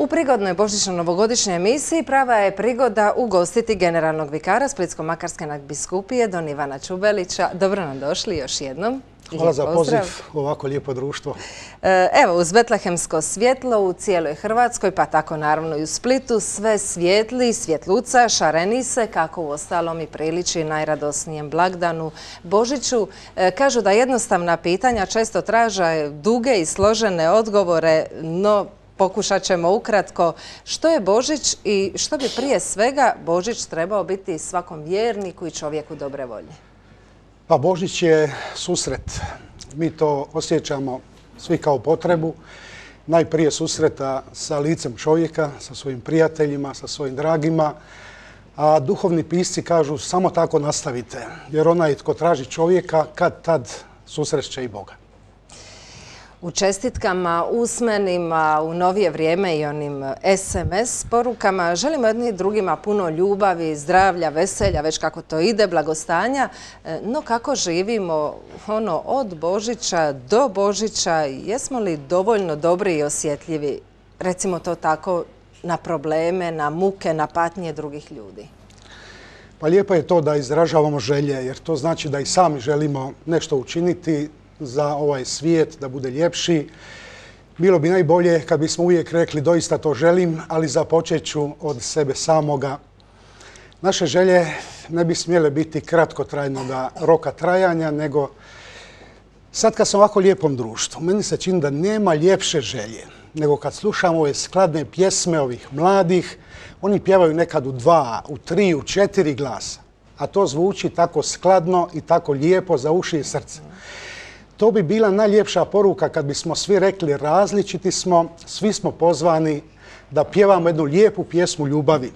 U prigodnoj božićno-novogodišnjoj emisiji prava je prigoda ugostiti generalnog vikara Splitsko-Makarske nadbiskupije Don Ivana Čubelića. Dobro nam došli još jednom. Hvala za poziv, ovako lijepo društvo. E, evo, uz Betlehemsko svjetlo u cijeloj Hrvatskoj, pa tako naravno i u Splitu, sve svijetli, svjetluca, šareni se, kako u ostalom i priliči najradosnijem blagdanu Božiću. E, kažu da jednostavna pitanja često traže duge i složene odgovore, no pokušat ćemo ukratko što je Božić i što bi prije svega Božić trebao biti svakom vjerniku i čovjeku dobre volje? Pa Božić je susret. Mi to osjećamo svi kao potrebu. Najprije susreta sa licem čovjeka, sa svojim prijateljima, sa svojim dragima. A duhovni pisci kažu samo tako nastavite. Jer onaj tko traži čovjeka, kad tad susreće i Boga u čestitkama, usmenima, u novije vrijeme i onim SMS porukama. Želimo jedni drugima puno ljubavi, zdravlja, veselja, već kako to ide, blagostanja. E, no kako živimo ono od Božića do Božića, jesmo li dovoljno dobri i osjetljivi, recimo to tako, na probleme, na muke, na patnje drugih ljudi? Pa lijepo je to da izražavamo želje, jer to znači da i sami želimo nešto učiniti za ovaj svijet da bude ljepši. Bilo bi najbolje kad bismo uvijek rekli doista to želim, ali započet ću od sebe samoga. Naše želje ne bi smjele biti kratkotrajnog roka trajanja, nego sad kad sam ovako lijepom društvu, meni se čini da nema ljepše želje nego kad slušamo ove skladne pjesme ovih mladih, oni pjevaju nekad u dva, u tri, u četiri glasa, a to zvuči tako skladno i tako lijepo za uši i srce. To bi bila najljepša poruka kad bismo svi rekli različiti smo, svi smo pozvani da pjevamo jednu lijepu pjesmu ljubavi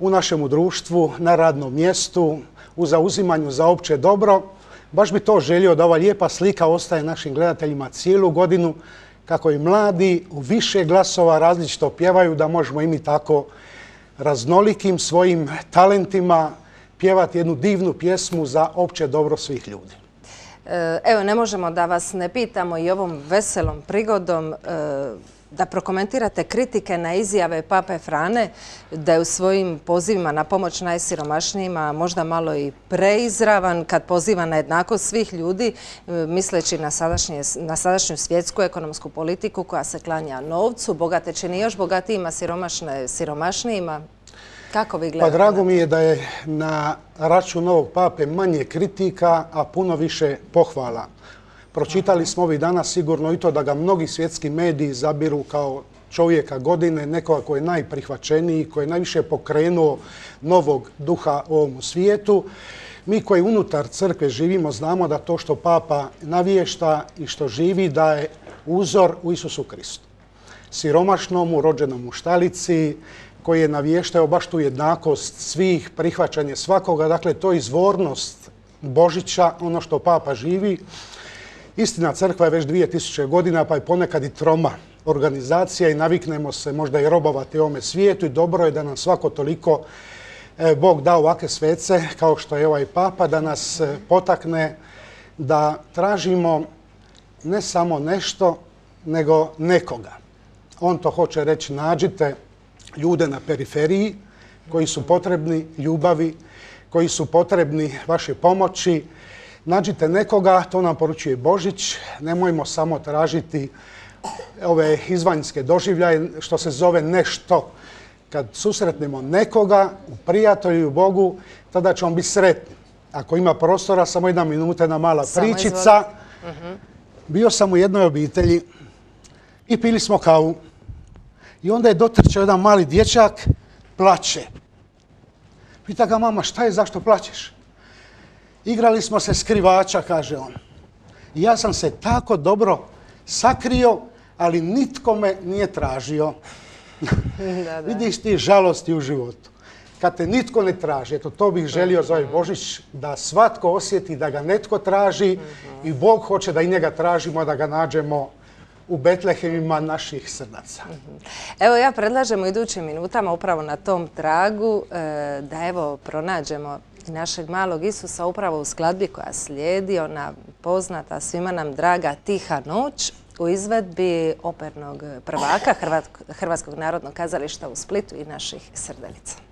u našemu društvu, na radnom mjestu, u zauzimanju za opće dobro. Baš bi to želio da ova lijepa slika ostaje našim gledateljima cijelu godinu, kako i mladi u više glasova različito pjevaju, da možemo i mi tako raznolikim svojim talentima pjevati jednu divnu pjesmu za opće dobro svih ljudi. E, evo, ne možemo da vas ne pitamo i ovom veselom prigodom e, da prokomentirate kritike na izjave Pape Frane da je u svojim pozivima na pomoć najsiromašnijima možda malo i preizravan kad poziva na jednakost svih ljudi e, misleći na, na sadašnju svjetsku ekonomsku politiku koja se klanja novcu, bogate čini još bogatijima, siromašne siromašnijima. Kako vi gledate? Pa drago mi je da je na račun novog pape manje kritika, a puno više pohvala. Pročitali smo ovih dana sigurno i to da ga mnogi svjetski mediji zabiru kao čovjeka godine, nekoga koji je najprihvaćeniji, koji je najviše pokrenuo novog duha u ovom svijetu. Mi koji unutar crkve živimo znamo da to što papa navješta i što živi da je uzor u Isusu Kristu. Siromašnom, rođenom u štalici, koji je navještao baš tu jednakost svih, prihvaćanje svakoga. Dakle, to je izvornost Božića, ono što Papa živi. Istina, crkva je već 2000 godina, pa je ponekad i troma organizacija i naviknemo se možda i robovati ovome svijetu i dobro je da nam svako toliko e, Bog da ovakve svece kao što je ovaj Papa, da nas e, potakne da tražimo ne samo nešto, nego nekoga. On to hoće reći, nađite ljude na periferiji koji su potrebni ljubavi, koji su potrebni vaše pomoći. Nađite nekoga, to nam poručuje Božić, nemojmo samo tražiti ove izvanjske doživljaje što se zove nešto. Kad susretnemo nekoga u prijatelju u Bogu, tada ćemo biti sretni. Ako ima prostora, samo jedna minuta, jedna mala pričica. Mhm. Bio sam u jednoj obitelji i pili smo kavu. I onda je dotrčao jedan mali dječak, plaće. Pita ga mama, šta je, zašto plaćeš? Igrali smo se skrivača, kaže on. I ja sam se tako dobro sakrio, ali nitko me nije tražio. Vidiš ti žalosti u životu. Kad te nitko ne traži, eto to bih želio za ovaj Božić, da svatko osjeti da ga netko traži i Bog hoće da i njega tražimo, da ga nađemo u Betlehemima naših srdaca. Mhm. Evo ja predlažem u idućim minutama upravo na tom tragu e, da evo pronađemo našeg malog Isusa upravo u skladbi koja slijedi, ona poznata, svima nam draga Tiha noć u izvedbi opernog prvaka Hrvatskog narodnog kazališta u Splitu i naših srdelica.